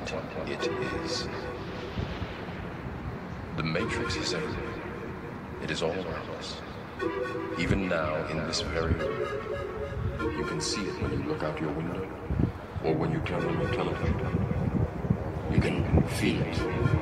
what it is. The Matrix is everywhere. It is all around us. Even now, in this very room. You can see it when you look out your window or when you turn on your television. You can feel it